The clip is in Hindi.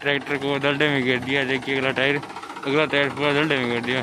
ट्रैक्टर को दलडे में गिर दिया, देखिए अगला टायर अगला टायर पूरा दलडे में गिर दिया।